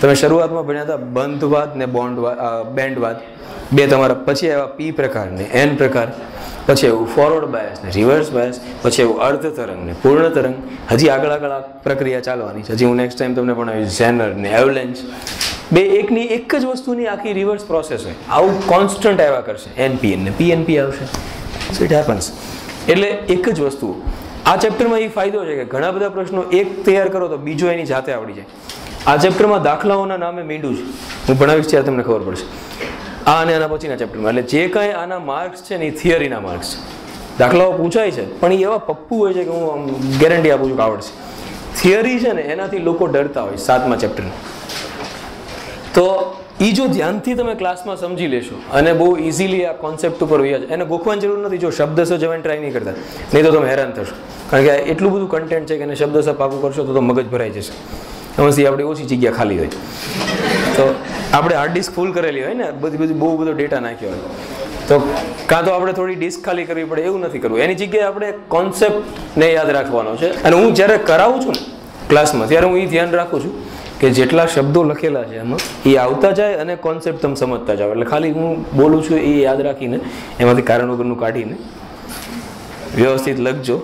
તમે શરૂઆતમાં ભણ્યા હતા બંધવાદ ને બોન્ડવાદ બેન્ડવાદ બે તમારા, પછી આવ્યા પી પ્રકાર ને એન પ્રકાર, પછી એવું ફોરવર્ડ બાયસ ને રિવર્સ બાયસ પછી એવું અર્ધ તરંગ ને પૂર્ણ તરંગ. હજી આગળ આગળ આ પ્રક્રિયા ચાલવાની છે. હજી હું નેક્સ્ટ ટાઈમ તમને ભણાવીશ ઝેનર ને એવલેન્સ બે એકની એક જ વસ્તુની આખી રિવર્સ પ્રોસેસ હોય. આવું કોન્સ્ટન્ટ આવ્યા કરશે. એનપીએન ને પીએનપી આવશે. સો ઇટ હેપન્સ એટલે એક જ વસ્તુ. આ ચેપ્ટરમાં એ ફાયદો છે કે ઘણા બધા પ્રશ્નો એક તૈયાર કરો તો બીજો એની જાતે આવડી જાય. આ ચેપ્ટરમાં દાખલાઓના નામે મીંડું છે. હું ભણાવીશ ત્યારે તમને ખબર પડશે. આ અને આના પછીના ચેપ્ટરમાં એટલે જે કાંઈ આના માર્ક્સ છે ને એ થિયરીના માર્ક્સ દાખલાઓ પૂછાય છે, પણ એ એવા પપ્પુ હોય છે કે હું ગેરંટી આપું છું કે આવડશે. થિયરી છે ને એનાથી લોકો ડરતા હોય સાતમા ચેપ્ટર તો એ જો ધ્યાનથી તમે ક્લાસમાં સમજી લેશો, અને બહુ ઇઝીલી આ કોન્સેપ્ટ ઉપર વ્યાજ એને ગોખવાની જરૂર નથી, જો શબ્દસો જવાની ટ્રાય નહીં કરતા. નહીં તો તમે હેરાન થશો. કારણ કે એટલું બધું કન્ટેન્ટ છે કે એને શબ્દસો પાકું કરશો તો મગજ ભરાઈ જશે. એમાંથી આપણી ઓછી જગ્યા ખાલી હોય. તો આપણે હાર્ડ ડિસ્ક ફૂલ કરેલી હોય ને, બધી બધી બહુ બધો ડેટા નાખ્યો હોય. તો કાં તો આપણે થોડી ડિસ્ક ખાલી કરવી પડે, એવું નથી કરવું. એની જગ્યાએ આપણે કોન્સેપ્ટને યાદ રાખવાનો છે. અને હું જ્યારે કરાવું છું ને ક્લાસમાં ત્યારે હું એ ધ્યાન રાખું છું કે જેટલા શબ્દો લખેલા છે એમાં એ આવતા જાય અને કોન્સેપ્ટ તમે સમજતા જાઓ. એટલે ખાલી હું બોલું છું એ યાદ રાખીને, એમાંથી કારણ વગરનું કાઢીને વ્યવસ્થિત લખજો.